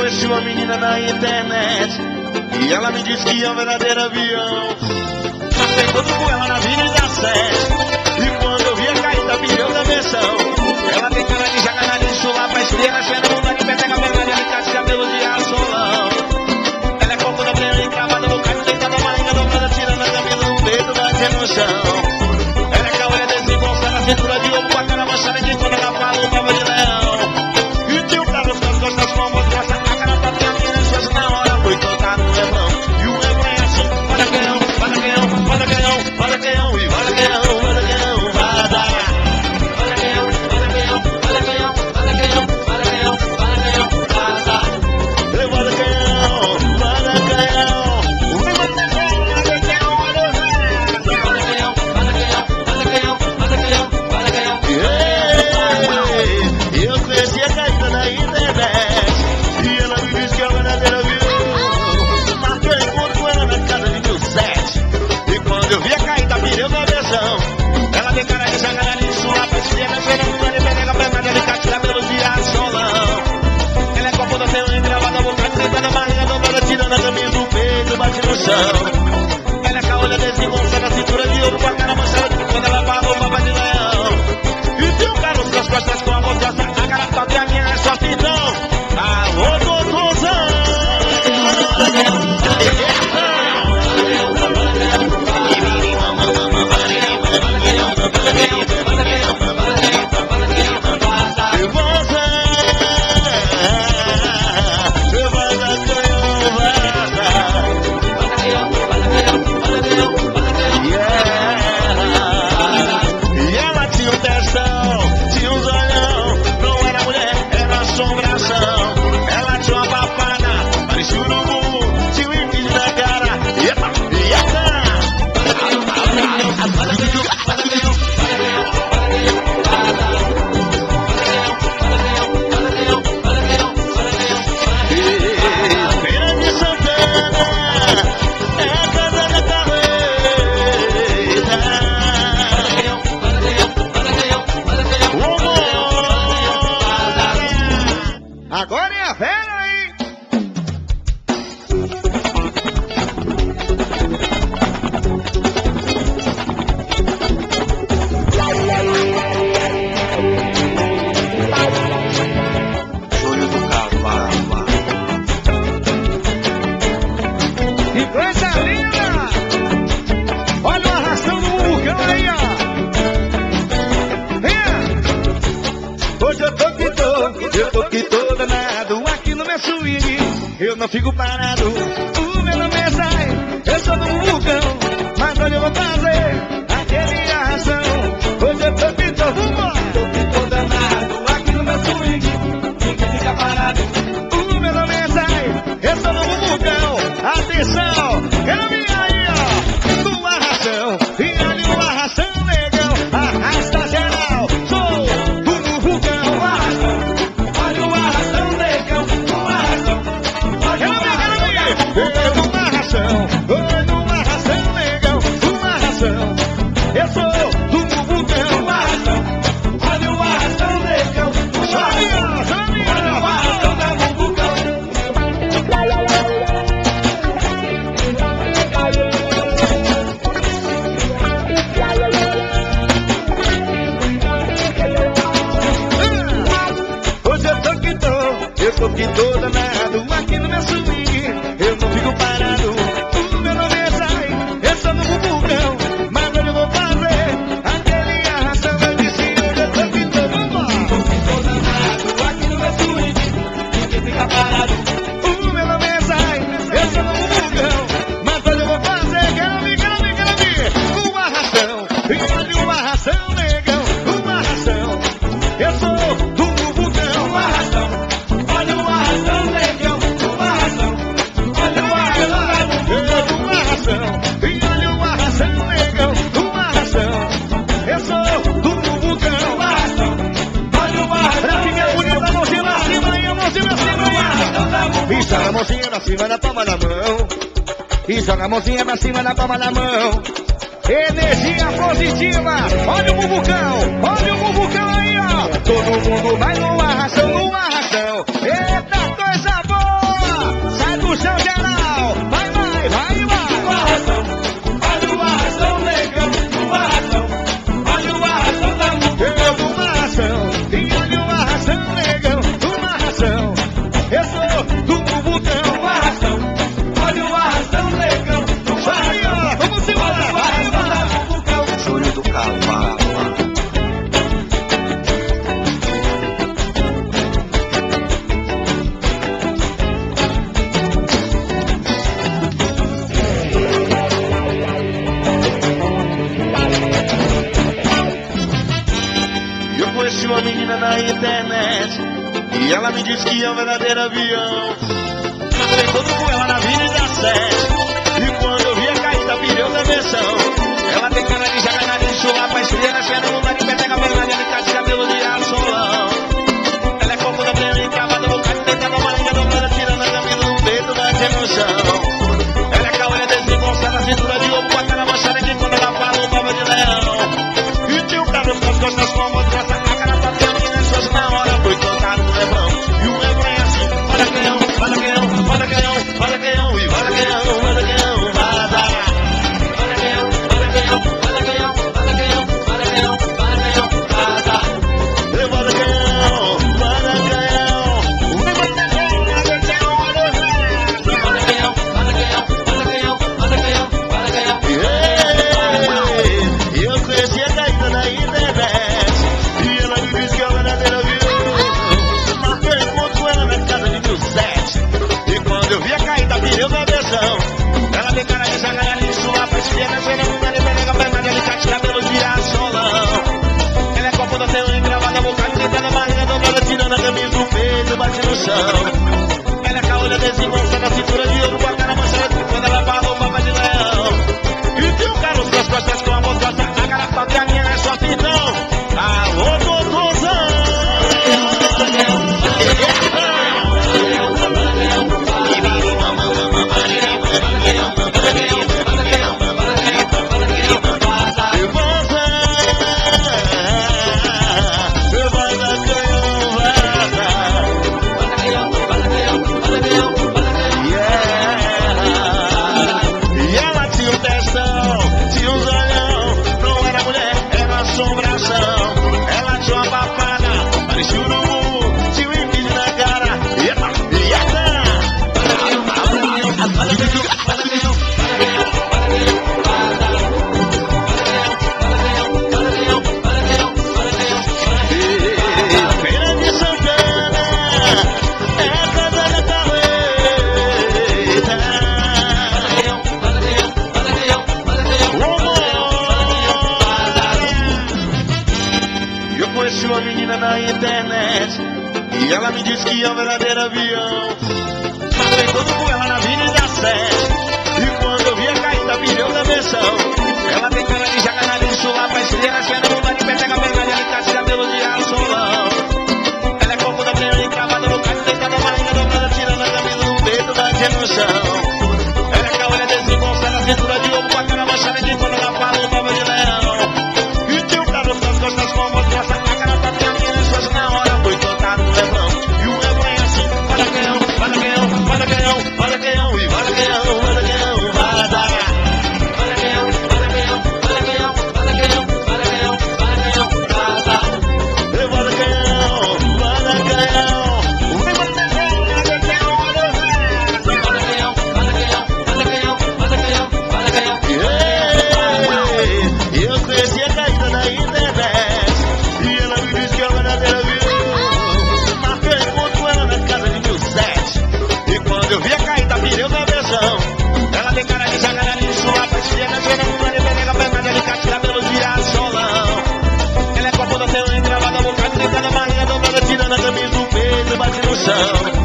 conheci uma menina na internet. E ela me disse que é um verdadeiro avião. Passei todo com ela na Avenida 7 E quando eu vi a caída, pediu da versão. Ela tem cara de jacaré de chular pra esquerda Cheira bunda de peteca, vermelha é de cate, cabelo de açolão Ela é coco da breira encravada no caco Deitada, barriga dobrada, tirando a camisa do peito, batendo no chão Ela é caolha desigual, a cintura de Ana. fico parado. O meu nome é Zay, eu sou do vulcão. Mas hoje eu vou fazer aquele arrasão. Hoje eu tô pintor, tô pintor danado. Aqui no meu swing, ninguém fica parado. O meu nome é Zay, eu sou do vulcão. Atenção! took it all the man. cima na palma da mão. E joga a mãozinha pra cima na palma da mão. Energia positiva. Olha o bubucão. Olha o bubucão aí, ó. Todo mundo vai no Me diz que é um verdadeiro avião. Cantei todo poema na vida dá certo. de cara de jacaré, de sua parceira, serena, de menega, perna, de cate, cabelo tá de açolão. Ela é copo da cena, engravada, bocado, tá tentando a barriga, dobrada, tirando a camisa do peito, bate no chão. assombração. casa. know.